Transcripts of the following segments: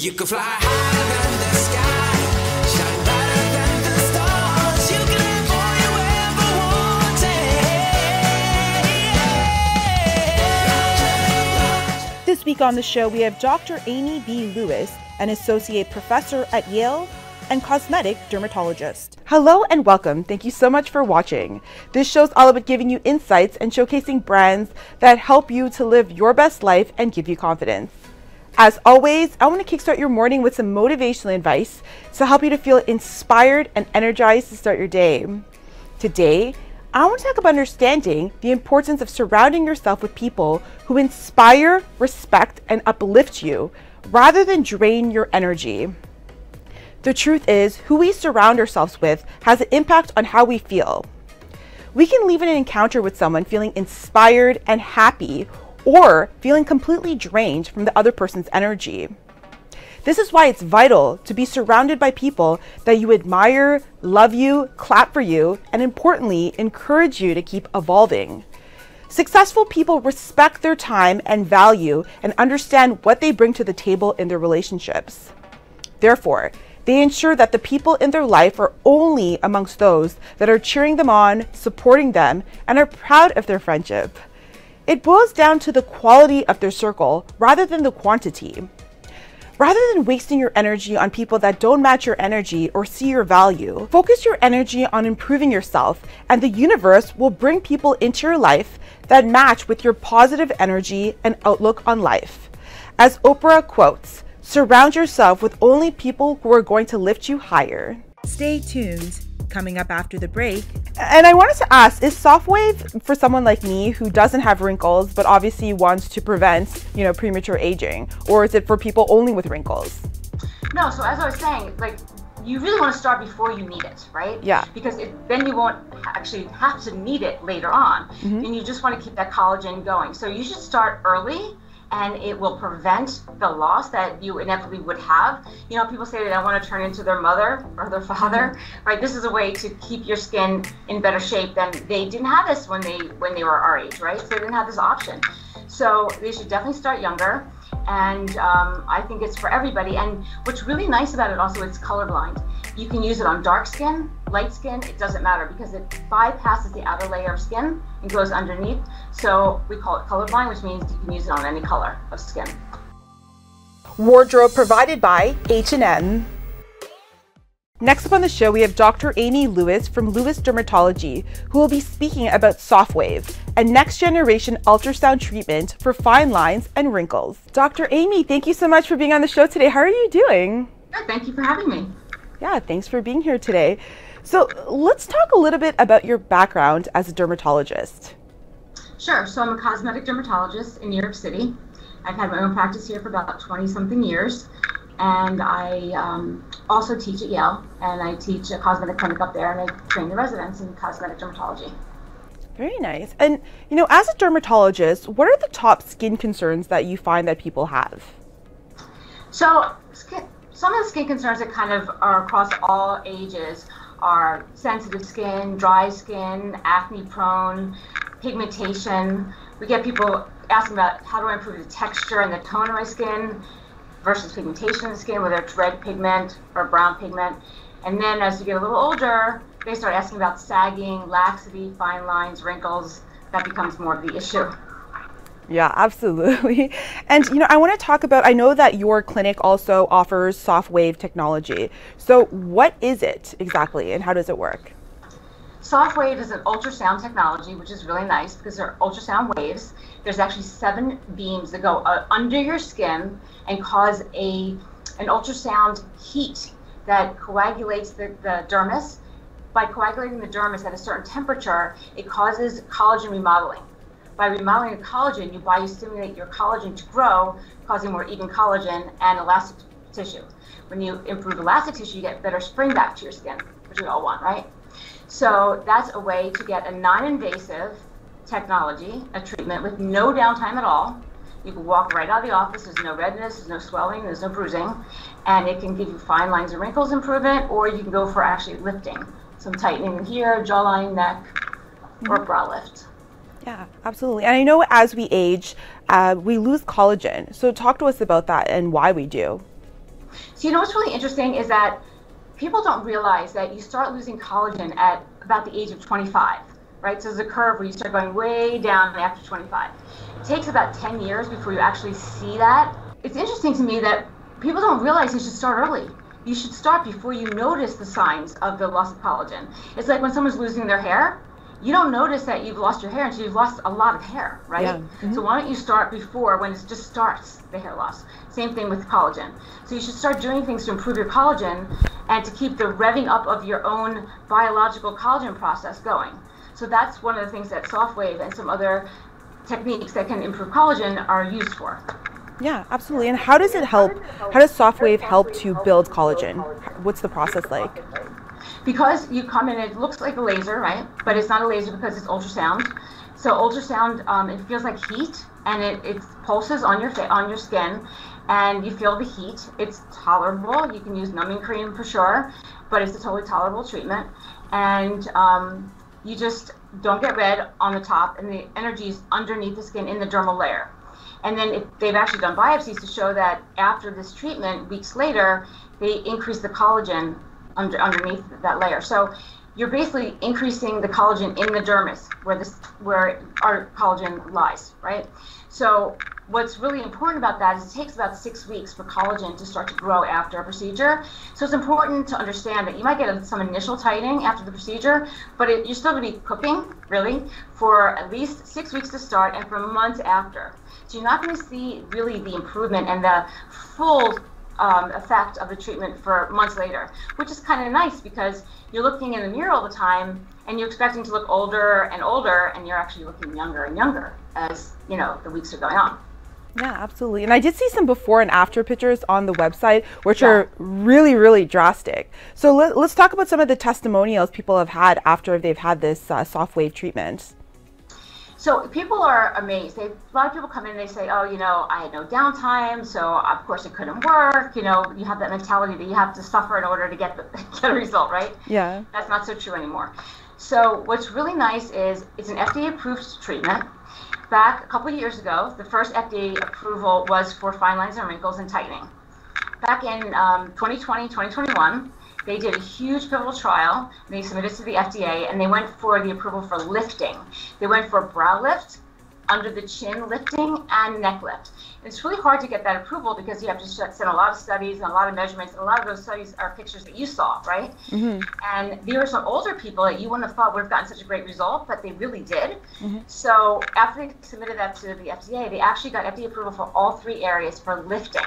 You can fly higher than the sky, shine brighter than the stars. You can have all you ever wanted. This week on the show, we have Dr. Amy B. Lewis, an associate professor at Yale and cosmetic dermatologist. Hello and welcome. Thank you so much for watching. This show is all about giving you insights and showcasing brands that help you to live your best life and give you confidence. As always, I want to kickstart your morning with some motivational advice to help you to feel inspired and energized to start your day. Today, I want to talk about understanding the importance of surrounding yourself with people who inspire, respect, and uplift you rather than drain your energy. The truth is, who we surround ourselves with has an impact on how we feel. We can leave an encounter with someone feeling inspired and happy or feeling completely drained from the other person's energy. This is why it's vital to be surrounded by people that you admire, love you, clap for you, and importantly, encourage you to keep evolving. Successful people respect their time and value and understand what they bring to the table in their relationships. Therefore, they ensure that the people in their life are only amongst those that are cheering them on, supporting them, and are proud of their friendship. It boils down to the quality of their circle rather than the quantity. Rather than wasting your energy on people that don't match your energy or see your value, focus your energy on improving yourself, and the universe will bring people into your life that match with your positive energy and outlook on life. As Oprah quotes, surround yourself with only people who are going to lift you higher. Stay tuned. Coming up after the break. And I wanted to ask, is Sofwave for someone like me who doesn't have wrinkles but obviously wants to prevent, you know, premature aging? Or is it for people only with wrinkles? No, so as I was saying, like you really want to start before you need it, right? Yeah. Because it, then you won't actually have to need it later on, Mm-hmm. and you just want to keep that collagen going. So you should start early, and it will prevent the loss that you inevitably would have. You know, people say they don't want to turn into their mother or their father, Mm-hmm. right? This is a way to keep your skin in better shape than they didn't have this when they when they were our age, right? So they didn't have this option. So they should definitely start younger and um, I think it's for everybody. And what's really nice about it also, it's colorblind. You can use it on dark skin, light skin, it doesn't matter because it bypasses the outer layer of skin goes underneath. So we call it colorblind, which means you can use it on any color of skin. Wardrobe provided by H&M. Next up on the show, we have Dr. Amy Lewis from Lewis Dermatology, who will be speaking about Sofwave, a next generation ultrasound treatment for fine lines and wrinkles. Dr. Amy, thank you so much for being on the show today. How are you doing? Good, thank you for having me. Yeah, thanks for being here today. So, let's talk a little bit about your background as a dermatologist. Sure. So I'm a cosmetic dermatologist in New York City. I've had my own practice here for about 20 something years. And I um, also teach at Yale, and I teach a cosmetic clinic up there, and I train the residents in cosmetic dermatology. Very nice. And, you know, as a dermatologist, what are the top skin concerns that you find that people have? So, skin, some of the skin concerns that kind of are across all ages are sensitive skin, dry skin, acne prone, pigmentation. We get people asking about how do I improve the texture and the tone of my skin versus pigmentation in the skin, whether it's red pigment or brown pigment. And then as you get a little older, they start asking about sagging, laxity, fine lines, wrinkles. That becomes more of the issue. Yeah, absolutely. And you know, I want to talk about I know that your clinic also offers Sofwave technology. So, what is it exactly and how does it work? Sofwave is an ultrasound technology, which is really nice because they're ultrasound waves. There's actually seven beams that go uh, under your skin and cause a an ultrasound heat that coagulates the, the dermis. By coagulating the dermis at a certain temperature, it causes collagen remodeling. By remodeling the collagen, you biostimulate your collagen to grow, causing more even collagen and elastic tissue. When you improve elastic tissue, you get better spring back to your skin, which we all want, right? So that's a way to get a non-invasive technology, a treatment with no downtime at all. You can walk right out of the office. There's no redness, there's no swelling, there's no bruising, and it can give you fine lines and wrinkles improvement, or you can go for actually lifting, some tightening here, jawline, neck, or mm-hmm. brow lift. Yeah, absolutely. And I know as we age, uh, we lose collagen. So, talk to us about that and why we do. So you know what's really interesting is that people don't realize that you start losing collagen at about the age of 25, right? So there's a curve where you start going way down after 25. It takes about 10 years before you actually see that. It's interesting to me that people don't realize you should start early. You should start before you notice the signs of the loss of collagen. It's like when someone's losing their hair, you don't notice that you've lost your hair until you've lost a lot of hair, right? Yeah. So mm-hmm. why don't you start before when it just starts the hair loss? Same thing with collagen. So you should start doing things to improve your collagen and to keep the revving up of your own biological collagen process going. So that's one of the things that Sofwave and some other techniques that can improve collagen are used for. Yeah, absolutely. And how does it help? How does Sofwave help to build collagen? What's the process like? Because you come in, it looks like a laser, right? But it's not a laser because it's ultrasound. So ultrasound, um, it feels like heat, and it, it pulses on your on your skin, and you feel the heat. It's tolerable. You can use numbing cream for sure, but it's a totally tolerable treatment, and um, you just don't get red on the top, and the energy is underneath the skin in the dermal layer. And then if they've actually done biopsies to show that after this treatment, weeks later, they increase the collagen under, underneath that layer. So you're basically increasing the collagen in the dermis where this where our collagen lies, right? So what's really important about that is it takes about six weeks for collagen to start to grow after a procedure. So it's important to understand that you might get some initial tightening after the procedure, but it, you're still going to be cooking really for at least six weeks to start and for months after. So you're not going to see really the improvement and the full um, effect of the treatment for months later, which is kind of nice because you're looking in the mirror all the time and you're expecting to look older and older, and you're actually looking younger and younger as you know the weeks are going on. Yeah, absolutely. And I did see some before and after pictures on the website, which Yeah. are really, really drastic. So let, let's talk about some of the testimonials people have had after they've had this uh, Sofwave treatment. So people are amazed. They, a lot of people come in and they say, "Oh, you know, I had no downtime, so of course it couldn't work." You know, you have that mentality that you have to suffer in order to get the get a result, right? Yeah. That's not so true anymore. So what's really nice is it's an FDA-approved treatment. Back a couple of years ago, the first FDA approval was for fine lines and wrinkles and tightening. Back in um, 2020, 2021, they did a huge pivotal trial. And they submitted to the FDA, and they went for the approval for lifting. They went for brow lift, under the chin lifting, and neck lift. And it's really hard to get that approval because you have to send a lot of studies and a lot of measurements. And a lot of those studies are pictures that you saw, right? Mm-hmm. And there were some older people that you wouldn't have thought would have gotten such a great result, but they really did. Mm-hmm. So after they submitted that to the FDA, they actually got FDA approval for all three areas for lifting,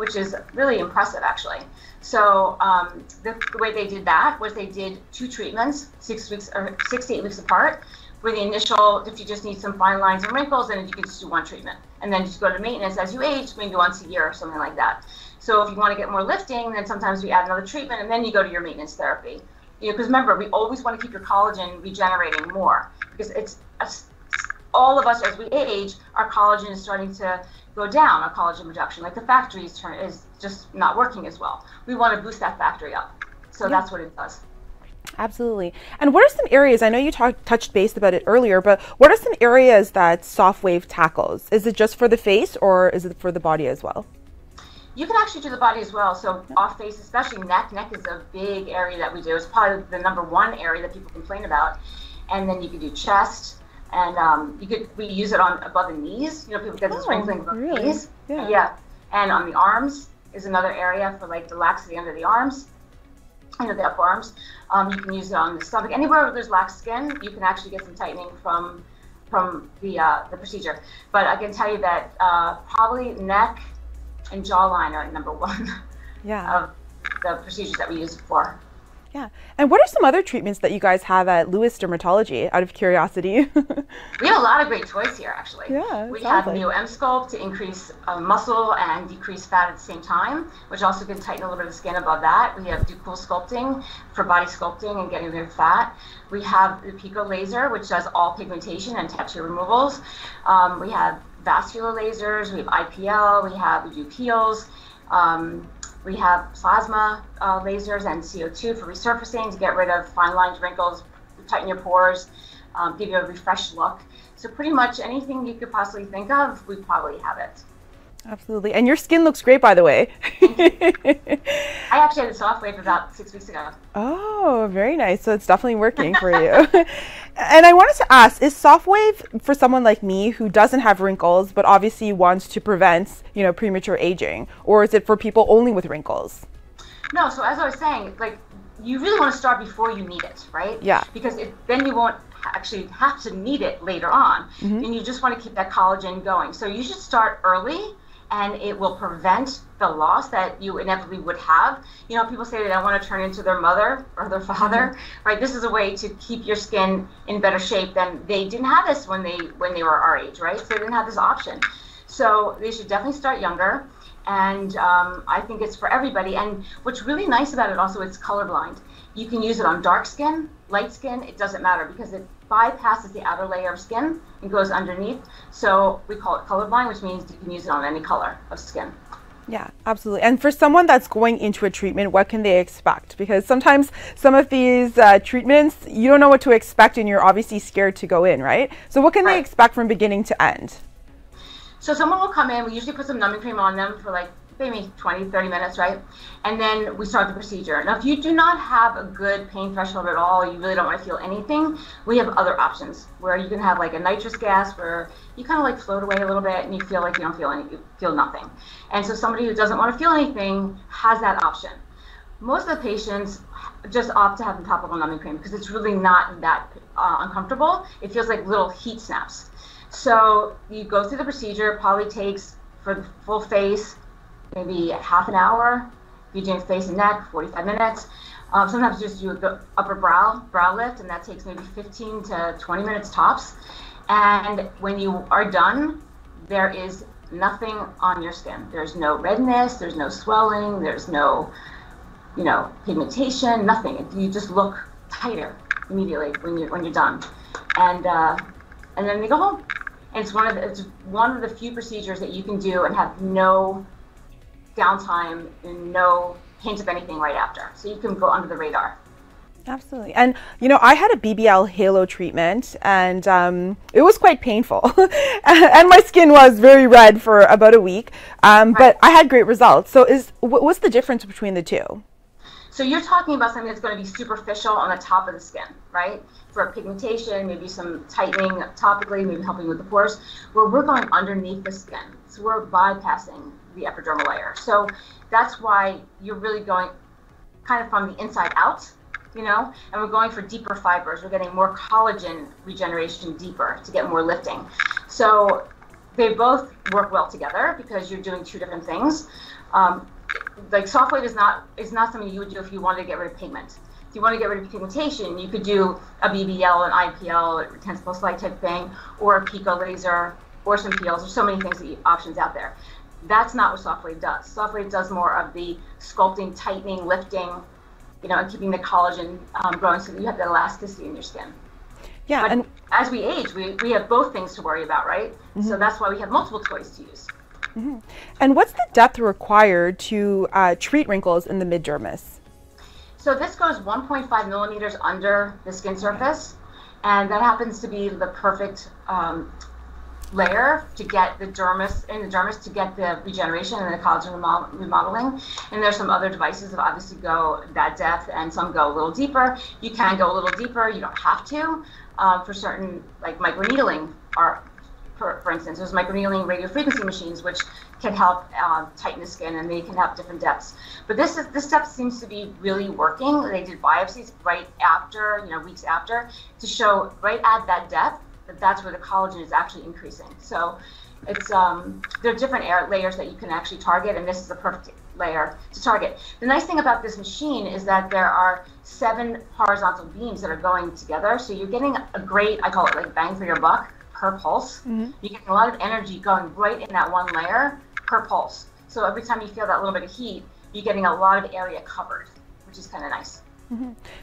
which is really impressive, actually. So um, the, the way they did that was they did two treatments, six weeks or six to eight weeks apart. Where the initial, if you just need some fine lines and wrinkles, then you can just do one treatment, and then just go to maintenance as you age, maybe once a year or something like that. So if you want to get more lifting, then sometimes we add another treatment, and then you go to your maintenance therapy. You know, because remember, we always want to keep your collagen regenerating more because it's all of us as we age, our collagen is starting to go down, our collagen production. Like the factory is, turn, is just not working as well. We want to boost that factory up. So that's what it does. Absolutely. And what are some areas? I know you talked touched base about it earlier, but what are some areas that Sofwave tackles? Is it just for the face, or is it for the body as well? You can actually do the body as well. So off face, especially neck. Neck is a big area that we do. It's probably the number one area that people complain about. And then you can do chest, and um, you could we use it on above the knees. You know, people get this Oh, wrinkling above really? the knees. Yeah. And on the arms is another area for like the laxity under the arms. You know, the upper arms. Um, you can use it on the stomach. Anywhere where there's lax skin, you can actually get some tightening from from the uh, the procedure. But I can tell you that uh, probably neck and jawline are number one Yeah. of the procedures that we use it for. Yeah. And what are some other treatments that you guys have at Lewis Dermatology out of curiosity? We have a lot of great toys here, actually. Yeah, We have like. Neo Emsculpt to increase uh, muscle and decrease fat at the same time, which also can tighten a little bit of the skin above that. We have Do CoolSculpting for body sculpting and getting rid of fat. We have the Pico Laser, which does all pigmentation and tattoo removals. Um, we have vascular lasers. We have IPL. We have we do peels. Um, we have plasma uh, lasers and CO2 for resurfacing to get rid of fine lines, wrinkles, tighten your pores, um, give you a refreshed look. So pretty much anything you could possibly think of, we probably have it. Absolutely. And your skin looks great, by the way. I actually had a Sofwave about six weeks ago. oh, very nice. So it's definitely working for you. and I wanted to ask, is Sofwave for someone like me who doesn't have wrinkles but obviously wants to prevent, you know, premature aging, or is it for people only with wrinkles? No, so as I was saying, like you really want to start before you need it, right? Yeah. Because it, then you won't actually have to need it later on. Mm-hmm. And you just want to keep that collagen going. So you should start early and it will prevent the loss that you inevitably would have. You know, people say they don't want to turn into their mother or their father, mm-hmm. right? This is a way to keep your skin in better shape than they didn't have this when they when they were our age, right? So they didn't have this option. So they should definitely start younger. And um, I think it's for everybody. And what's really nice about it also, it's colorblind. You can use it on dark skin, light skin, it doesn't matter because it bypasses the outer layer of skin and goes underneath. So we call it colorblind, which means you can use it on any color of skin. Yeah, absolutely. And for someone that's going into a treatment, what can they expect? Because sometimes some of these uh, treatments, you don't know what to expect and you're obviously scared to go in, right? So, what can they expect from beginning to end? So someone will come in, we usually put some numbing cream on them for like maybe 20, 30 minutes, right? And then we start the procedure. Now, if you do not have a good pain threshold at all, you really don't want to feel anything, we have other options where you can have like a nitrous gas where you kind of like float away a little bit and you feel like you don't feel any, you feel nothing. And so somebody who doesn't want to feel anything has that option. Most of the patients just opt to have the topical numbing cream because it's really not that uh, uncomfortable. It feels like little heat snaps. So you go through the procedure, probably takes for the full face, maybe half an hour. If you're doing face and neck, 45 minutes. Um, sometimes just do the upper brow, brow lift, and that takes maybe 15 to 20 minutes tops. And when you are done, there is nothing on your skin. There's no redness, there's no swelling, there's no, you know, pigmentation, nothing. You just look tighter immediately when you're when you're done. And uh, and then they go home. And it's one of the, it's one of the few procedures that you can do and have no downtime and no hint of anything right after. So you can go under the radar. Absolutely. And, you know, I had a BBL halo treatment and um, it was quite painful. and my skin was very red for about a week. Um, But I had great results. So, is what's the difference between the two? So you're talking about something that's going to be superficial on the top of the skin, right? For pigmentation, maybe some tightening topically, maybe helping with the pores. Where we're going underneath the skin, so we're bypassing the epidermal layer. So that's why you're really going kind of from the inside out, you know. And we're going for deeper fibers. We're getting more collagen regeneration deeper to get more lifting. So they both work well together because you're doing two different things. Um, like Sofwave is not is not something you would do if you wanted to get rid of pigment. If you want to get rid of pigmentation, you could do a BBL, an IPL, a intensive light type thing, or a pico laser, or some peels. There's so many things that you, options out there. That's not what Sofwave does. Sofwave does more of the sculpting, tightening, lifting, you know, and keeping the collagen um, growing so that you have that elasticity in your skin. Yeah. But And as we age, we, we have both things to worry about, right? So that's why we have multiple toys to use. And what's the depth required to uh, treat wrinkles in the mid dermis? So this goes 1.5 millimeters under the skin surface, and that happens to be the perfect um, layer to get the dermis in the dermis to get the regeneration and the collagen remodeling. And there's some other devices that obviously go that depth, and some go a little deeper. You can go a little deeper. You don't have to um, for certain like microneedling are for, for instance, there's microneedling radiofrequency machines which can help uh, tighten the skin and they can have different depths. But this is this step seems to be really working. They did biopsies right after, you know, weeks after, to show right at that depth that that's where the collagen is actually increasing. So it's um, there are different air layers that you can actually target, and this is the perfect layer to target. The nice thing about this machine is that there are seven horizontal beams that are going together, so you're getting a great, I call it like bang for your buck per pulse. You get a lot of energy going right in that one layer per pulse. So every time you feel that little bit of heat, you're getting a lot of area covered, which is kind of nice.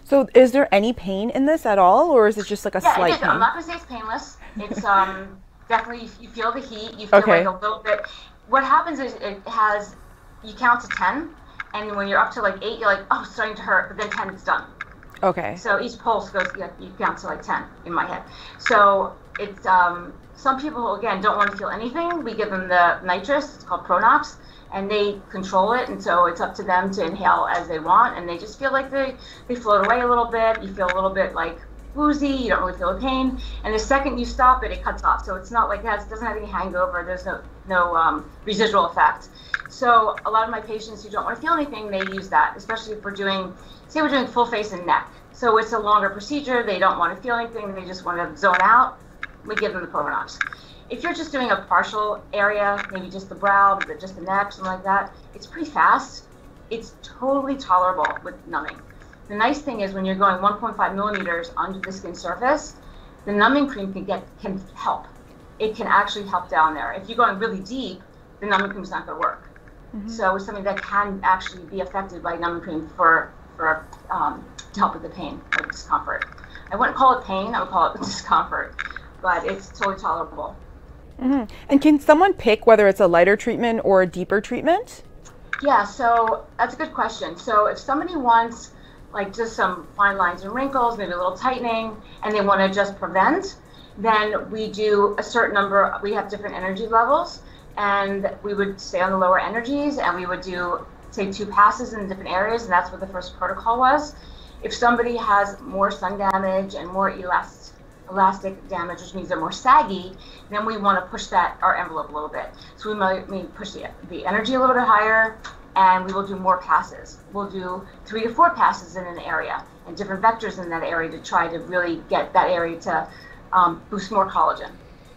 So, is there any pain in this at all, or is it just like a Yeah, slight is. I'm not gonna say it's painless. It's um definitely you, you feel the heat. You feel Okay. like a little bit. What happens is it has you count to ten, and when you're up to like eight, you're like, oh, it's starting to hurt. But then ten, it's done. Okay. So each pulse goes, you, you count to like 10 in my head. So it's um, some people again don't want to feel anything. We give them the nitrous. It's called Pronox, and they control it. And so it's up to them to inhale as they want, and they just feel like they they float away a little bit. You feel a little bit like woozy. You don't really feel the pain. And the second you stop it, it cuts off. So it's not like that. It doesn't have any hangover. There's no no um, residual effect. So a lot of my patients who don't want to feel anything, they use that, especially if we're doing, say we're doing full face and neck. So it's a longer procedure. They don't want to feel anything. They just want to zone out. We give them the Pronox. If you're just doing a partial area, maybe just the brow, just the neck, something like that, it's pretty fast. It's totally tolerable with numbing. The nice thing is when you're going 1.5 millimeters under the skin surface, the numbing cream can get can help. It can actually help down there. If you're going really deep, the numbing cream is not going to work. So it's something that can actually be affected by numbing cream for for um, to help with the pain or discomfort. I wouldn't call it pain; I would call it discomfort, but it's totally tolerable. Mm-hmm. And can someone pick whether it's a lighter treatment or a deeper treatment? Yeah, so that's a good question. So if somebody wants like just some fine lines and wrinkles, maybe a little tightening, and they want to just prevent, then we do a certain number. We have different energy levels, and we would stay on the lower energies, and we would do say two passes in different areas, and that's what the first protocol was. If somebody has more sun damage and more elast- elastic damage, which means they're more saggy, then we want to push that our envelope a little bit. So we might we push the, the energy a little bit higher, and we will do more passes. We'll do three to four passes in an area and different vectors in that area to try to really get that area to um, boost more collagen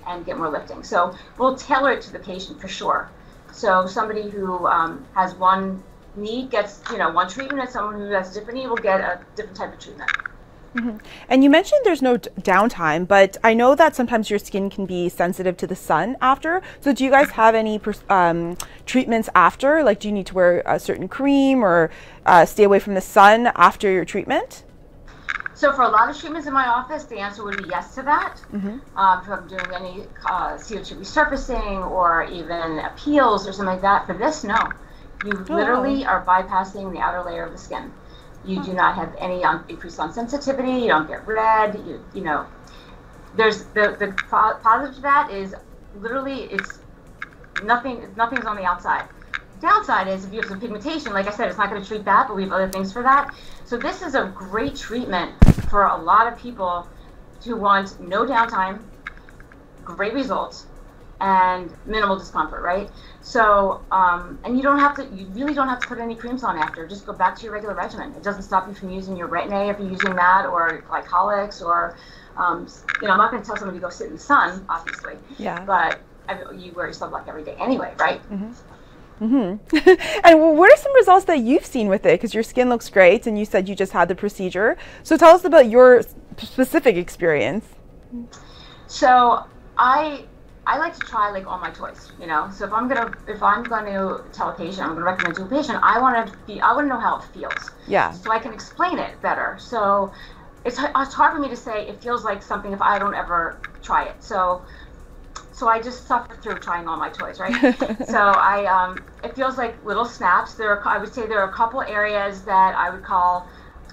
and get more lifting. So we'll tailor it to the patient for sure. So somebody who um, has one knee gets you know one treatment, and someone who has a different knee will get a different type of treatment. And you mentioned there's no d- downtime, but I know that sometimes your skin can be sensitive to the sun after. So, do you guys have any um, treatments after? Like, do you need to wear a certain cream or uh, stay away from the sun after your treatment? So for a lot of treatments in my office, the answer would be yes to that. Um, if I'm doing any uh, CO2 resurfacing or even peels or something like that, for this, no. You literally are bypassing the outer layer of the skin. You do not have any um, increase on sensitivity. You don't get red. You, you know, there's the the positive to that is literally it's nothing. Nothing's on the outside. Downside is if you have some pigmentation, like I said, it's not going to treat that, but we have other things for that. So this is a great treatment for a lot of people who want no downtime, great results, and minimal discomfort, right? So, um, and you don't have to, you really don't have to put any creams on after. Just go back to your regular regimen. It doesn't stop you from using your Retin-A if you're using that, or glycolics, or, um, you know, I'm not going to tell somebody to go sit in the sun, obviously. Yeah. But I, you wear your sunblock every day anyway, right? Mm-hmm. Mm-hmm. And what are some results that you've seen with it? Because your skin looks great, and you said you just had the procedure. So, tell us about your specific experience. So I I like to try like all my toys, you know. So if I'm gonna if I'm gonna tell a patient, I'm gonna recommend to a patient, I want to be I want to know how it feels, Yeah. so I can explain it better. So it's it's hard for me to say it feels like something if I don't ever try it. So so I just suffer through trying all my toys, right? so I um it feels like little snaps. There are I would say there are a couple areas that I would call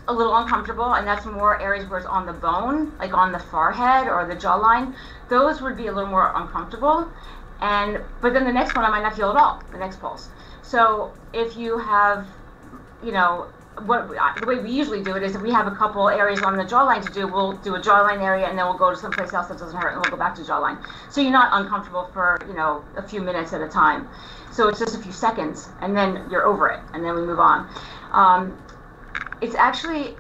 a little uncomfortable, and that's more areas where it's on the bone, like on the forehead or the jawline. Those would be a little more uncomfortable. And but then the next one I might not feel at all. The next pulse. So if you have, you know, what the way we usually do it is if we have a couple areas on the jawline to do, we'll do a jawline area and then we'll go to someplace else that doesn't hurt and we'll go back to jawline. So you're not uncomfortable for you know a few minutes at a time. So it's just a few seconds and then you're over it and then we move on. Um, it's actually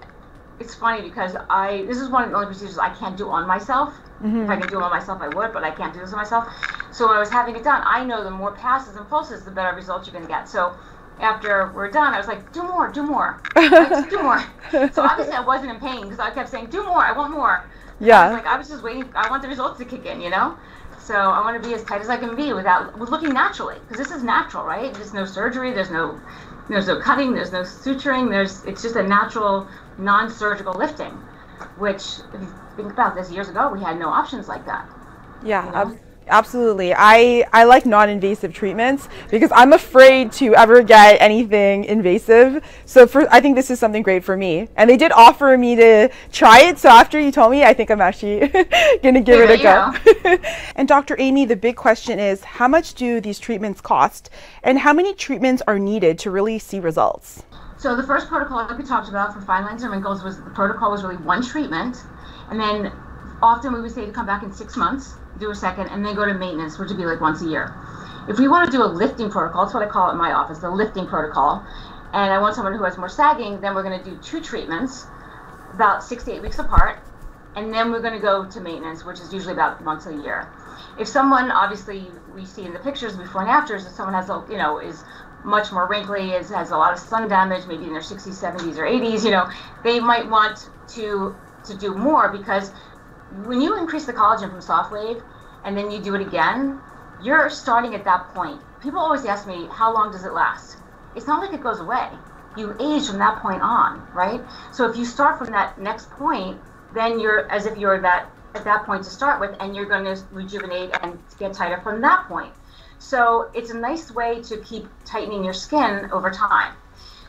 it's funny because I this is one of the only procedures I can't do on myself. Mm-hmm. If I could do it on myself, I would, but I can't do this on myself. So when I was having it done, I know the more passes and pulses, the better results you're going to get. So after we're done, I was like, do more, do more, Like, do more. So obviously I wasn't in pain because I kept saying, do more, I want more. Yeah. I like I was just waiting. I want the results to kick in, you know. So I want to be as tight as I can be without with looking naturally because this is natural, right? There's no surgery. There's no there's no cutting. There's no suturing. There's it's just a natural non-surgical lifting, which if you think about this, years ago we had no options like that. Yeah, You know? ab- Absolutely. I, I like non invasive treatments because I'm afraid to ever get anything invasive. So for I think this is something great for me. And they did offer me to try it. So after you told me, I think I'm actually going to give it a go. and Dr. Amy, the big question is how much do these treatments cost? And how many treatments are needed to really see results? So the first protocol that we talked about for fine lines and wrinkles was the protocol was really one treatment, and then often we would say to come back in six months, do a second, and then go to maintenance, which would be like once a year. If we want to do a lifting protocol, that's what I call it in my office, the lifting protocol, and I want someone who has more sagging, then we're going to do two treatments, about six to eight weeks apart, and then we're going to go to maintenance, which is usually about once a year. If someone, obviously, we see in the pictures before and afters, if someone has, a, you know, is much more wrinkly, is has a lot of sun damage, maybe in their 60s, 70s, or 80s, you know, they might want to to do more because when you increase the collagen from Sofwave and then you do it again, you're starting at that point. People always ask me, how long does it last? It's not like it goes away. You age from that point on, right? So if you start from that next point, then you're as if you're that at that point to start with, and you're going to rejuvenate and get tighter from that point. So it's a nice way to keep tightening your skin over time.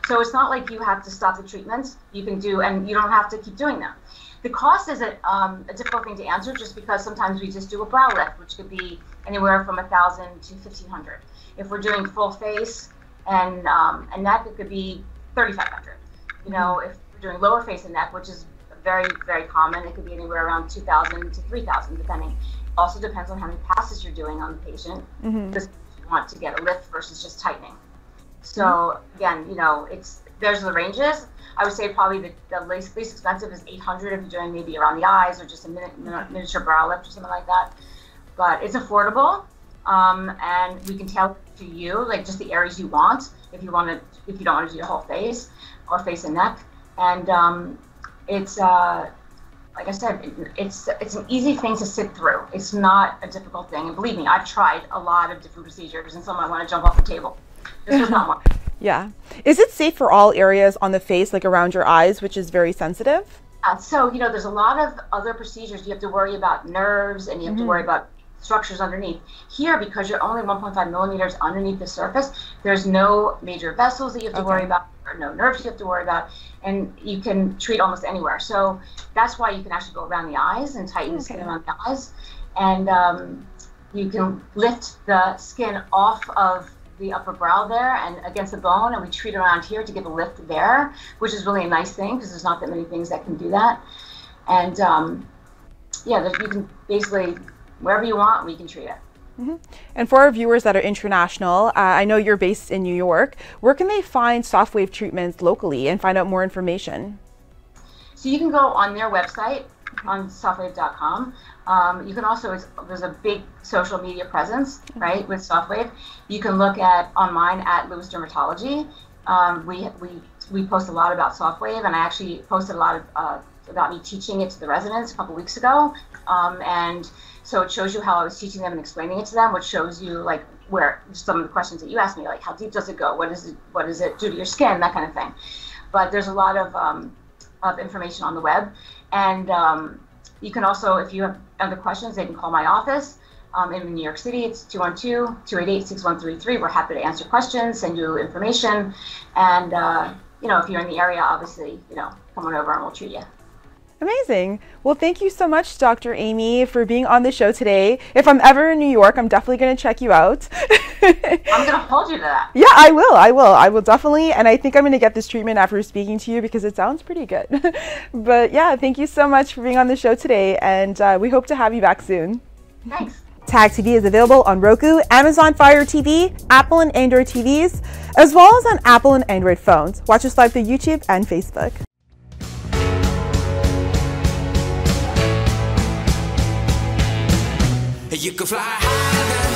So it's not like you have to stop the treatments. You can do, and you don't have to keep doing them. The cost is a, um, a difficult thing to answer just because sometimes we just do a brow lift, which could be anywhere from a thousand to fifteen hundred. If we're doing full face and um, and neck, it could be thirty five hundred. You know, if we're doing lower face and neck, which is very very common, it could be anywhere around two thousand to three thousand, depending. Also depends on how many passes you're doing on the patient. Because you want to get a lift versus just tightening. So again, you know, it's there's the ranges. I would say probably the, the least, least expensive is 800 if you're doing maybe around the eyes or just a minute, miniature brow lift or something like that. But it's affordable, um, and we can tailor to you, like just the areas you want. If you want to, if you don't want to do your whole face or face and neck, and um, it's uh, like I said, it, it's it's an easy thing to sit through. It's not a difficult thing, and believe me, I've tried a lot of different procedures, and some I want to jump off the table. This was not one. Yeah. Is it safe for all areas on the face, like around your eyes, which is very sensitive? Uh, so you know, there's a lot of other procedures you have to worry about nerves, and you have to worry about structures underneath. Here, because you're only 1.5 millimeters underneath the surface, there's no major vessels that you have to worry about, or no nerves you have to worry about, and you can treat almost anywhere. So that's why you can actually go around the eyes and tighten the skin Okay. around the eyes, and um, you can lift the skin off of the upper brow there and against the bone, and we treat around here to give a lift there, which is really a nice thing because there's not that many things that can do that. And um, yeah, you can basically wherever you want, we can treat it. And for our viewers that are international, uh, I know you're based in New York. Where can they find Sofwave treatments locally and find out more information? So you can go on their website on sofwave.com. Um, you can also there's a big social media presence, right, with Sofwave. You can look at online at Lewis Dermatology. Um, we we we post a lot about Sofwave, and I actually posted a lot of uh, about me teaching it to the residents a couple weeks ago. Um, and so it shows you how I was teaching them and explaining it to them, which shows you like where some of the questions that you asked me, like how deep does it go, What is it what does it do to your skin, that kind of thing. But there's a lot of um, of information on the web. And um, you can also, if you have other questions, they can call my office um, in New York City. It's 212 288 6133. We're happy to answer questions, send you information. And, uh, you know, if you're in the area, obviously, you know, come on over and we'll treat you. Amazing. Well, thank you so much, Dr. Amy, for being on the show today. If I'm ever in New York, I'm definitely going to check you out. I'm going to hold you to that. Yeah, I will. I will. I will definitely. And I think I'm going to get this treatment after speaking to you because it sounds pretty good. but yeah, thank you so much for being on the show today. And uh, we hope to have you back soon. Thanks. Tag TV is available on Roku, Amazon Fire TV, Apple and Android TVs, as well as on Apple and Android phones. Watch us live through YouTube and Facebook. You can fly sky.